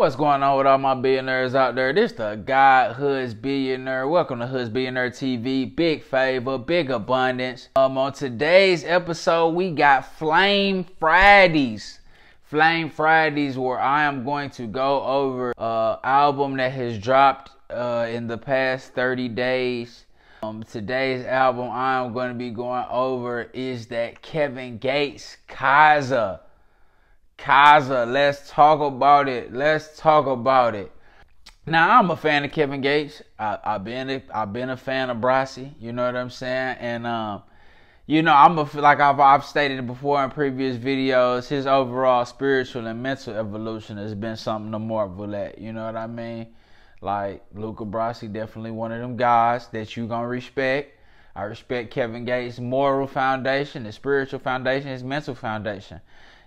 What's going on with all my billionaires out there? This the God Hoodz Billionaire. Welcome to Hoodz Billionaire TV. Big favor, big abundance. Um, on today's episode, we got Flame Fridays. Flame Fridays, where I am going to go over uh album that has dropped uh in the past 30 days. Um, today's album I'm going to be going over is that Kevin Gates Khaza. Khaza, let's talk about it. Let's talk about it. Now I'm a fan of Kevin Gates. I, have been a, I've been a fan of Brasi. You know what I'm saying? And um, you know I'm a like I've I've stated before in previous videos. His overall spiritual and mental evolution has been something to marvel at. You know what I mean? Like Luca Brasi, definitely one of them guys that you gonna respect. I respect Kevin Gates' moral foundation, his spiritual foundation, his mental foundation.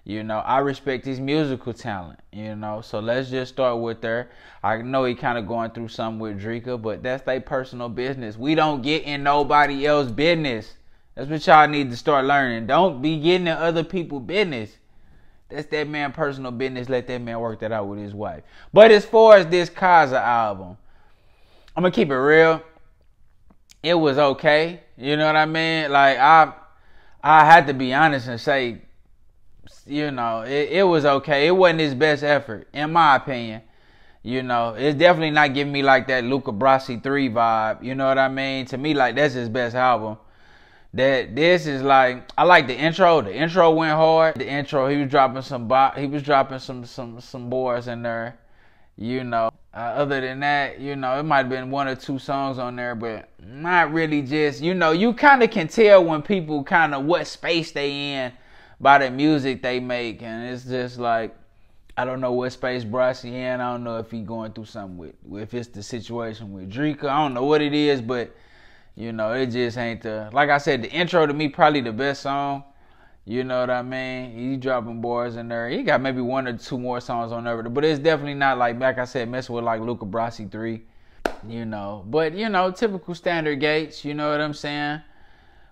You know, I respect his musical talent, you know. So let's just start with there. I know he kind of going through something with Dreka, but that's their personal business. We don't get in nobody else's business. That's what y'all need to start learning. Don't be getting in other people's business. That's that man personal business. Let that man work that out with his wife. But as far as this Khaza album, I'm gonna keep it real. It was okay. You know what I mean? Like I I had to be honest and say you know, it, it was okay. It wasn't his best effort, in my opinion. You know, it's definitely not giving me like that Luca Brasi 3 vibe. You know what I mean? To me, like that's his best album. That this is like I like the intro. The intro went hard. The intro, he was dropping some bo- he was dropping some some some boards in there. You know. Uh, other than that, you know, it might have been one or two songs on there, but not really just, you know, you kind of can tell when people kind of what space they in by the music they make, and it's just like I don't know what space Brasi in. I don't know if he going through something with if it's the situation with Dreka. I don't know what it is, but you know it just ain't the like I said. The intro to me probably the best song. You know what I mean? He dropping bars in there. He got maybe one or two more songs on there, but it's definitely not like like I said, messing with like Luca Brasi three. You know, but you know, typical standard gates. You know what I'm saying?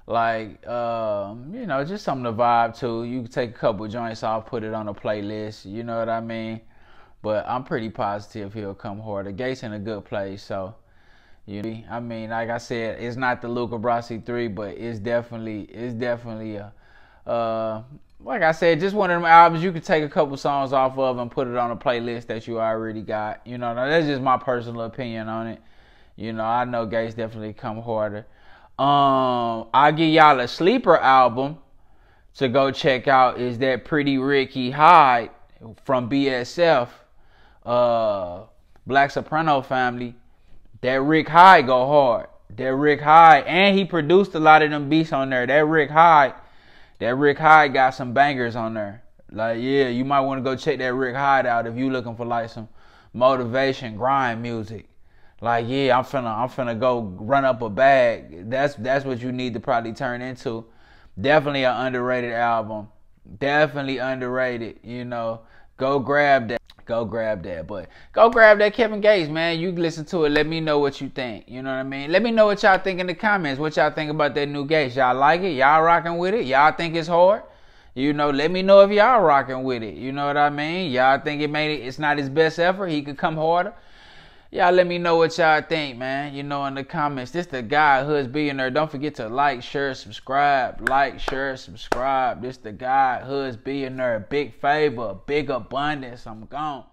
Like um, you know, just something to vibe to. You can take a couple joints off, put it on a playlist. You know what I mean? But I'm pretty positive he'll come harder. Gates in a good place, so you know, I mean, like I said, it's not the Luca Brasi three, but it's definitely it's definitely a uh, like I said, just one of them albums you could take a couple songs off of and put it on a playlist that you already got. You know, that's just my personal opinion on it. You know, I know Gates definitely come harder. Um, I'll give y'all a sleeper album to go check out is that Pretty Ricky Hyde from BSF, uh, Black Soprano family. That Rick Hyde go hard. That Rick Hyde, and he produced a lot of them beats on there. That Rick Hyde, that Rick Hyde got some bangers on there. Like, yeah, you might want to go check that Rick Hyde out if you looking for like some motivation, grind music like yeah i'm finna i'm finna go run up a bag. That's that's what you need to probably turn into. Definitely an underrated album. Definitely underrated you know. Go grab that. Go grab that but go grab that kevin gates man. You listen to it. Let me know what you think. You know what i mean? Let me know what y'all think in the comments. What y'all think about that new gates. Y'all like it? Y'all rocking with it? Y'all think it's hard? You know, let me know if y'all rocking with it. You know what I mean? Y'all think it made it, it's not his best effort. He could come harder y'all let me know what y'all think, man. You know, in the comments. This the guy Hoodz Billionaire. Don't forget to like, share, subscribe. Like, share, subscribe. This the guy Hoodz Billionaire. Big favor, big abundance. I'm gone.